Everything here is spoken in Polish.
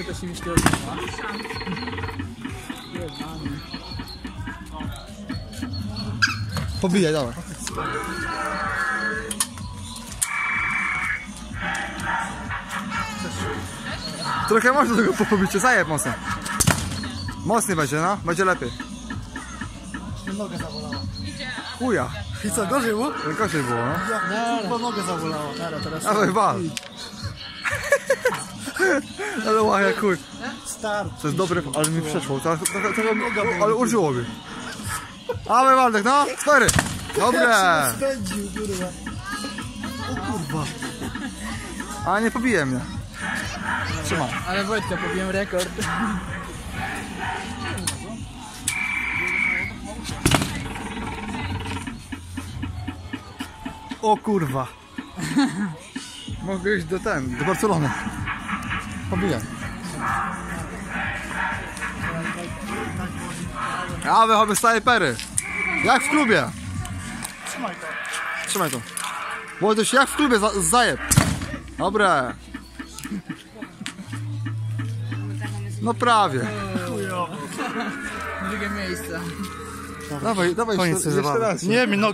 my to się myśli odbywa. Pobijaj, dawaj. Trochę można tego po pobicie, zajeb mocno. Mocny będzie, no, będzie lepiej. Nogę zawolała. Chuja, I co, gorzej było? gorzej było, no. Ja, kurwa nogę zawolała. Teraz wal. Ale łaja, kuj. Start. To jest dobre, ale mi przeszło, trochę, trochę, trochę, ale użyło mi. Dawaj, Waldek, no, cztery. Dobre. Spędził, kurwa. O kurwa. A nie pobije mnie. Trzymaj. Ale Wojtka, pobiłem rekord. O kurwa. Mogę iść do ten, do Barcelony. Pobijam. A wychodzę snajpery. Jak w klubie. Trzymaj to. Trzymaj to. Wojtuś, jak w klubie, za, zajeb. Dobre. No prawie. Drugie miejsce. Dawaj, dawaj Koniec jeszcze, jeszcze raz. Nie, mi nogę.